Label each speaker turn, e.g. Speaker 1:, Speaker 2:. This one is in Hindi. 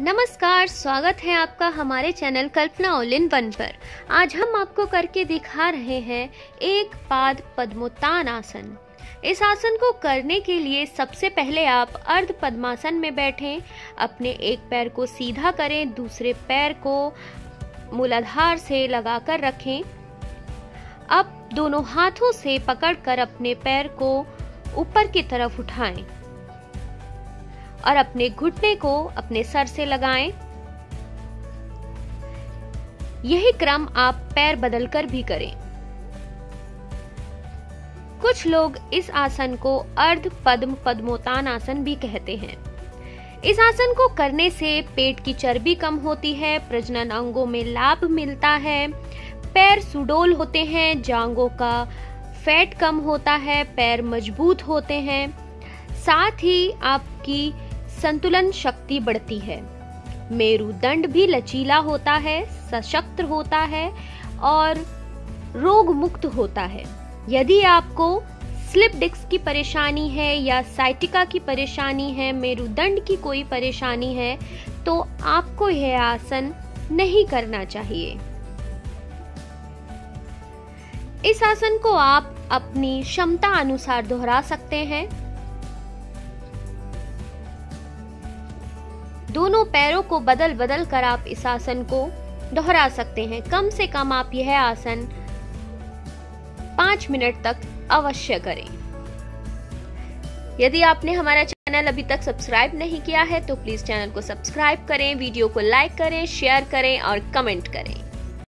Speaker 1: नमस्कार, स्वागत है आपका हमारे channel Kalpana all in one पर। आज हम आपको करके दिखा रहे हैं एक पाद पद्मोत्तान आसन। इस आसन को करने के लिए सबसे पहले आप अर्ध पद्मासन में बैठें, अपने एक पैर को सीधा करें, दूसरे पैर को मूलाधार से लगाकर रखें। अब दोनों हाथों से पकड़कर अपने पैर को ऊपर की तरफ़ उठाएँ। और अपने घुटने को अपने सर से लगाएँ। यही क्रम आप पैर बदलकर भी करें। कुछ लोग इस आसन को अर्ध पद्म पद्मोतान आसन भी कहते हैं। इस आसन को करने से पेट की चर्बी कम होती है, प्रजनन अंगों में लाभ मिलता है। पैर सुडोल होते हैं जांगों का फैट कम होता है, पैर मज़बूत होते हैं। साथ ही आपकी संतुलन शक्ति बढ़ती है। मेरुदंड भी लचीला होता है, सशक्त होता है और रोग मुक्त होता है। यदि आपको स्लिप डिस्क की परेशानी है या साइटिका की परेशानी है मेरुदंड की कोई परेशानी है तो आपको यह आसन नहीं करना चाहिए। इस आसन को आप अपनी क्षमता अनुसार दोहरा सकते हैं। दोनों पैरों को बदल बदल कर आप इस आसन को दोहरा सकते हैं। कम से कम आप यह आसन पाँच मिनट तक अवश्य करें। यदि आपने हमारा चैनल अभी तक सब्सक्राइब नहीं किया है तो प्लीज़ चैनल को सब्सक्राइब करें, वीडियो को लाइक करें, शेयर करें और कमेंट करें।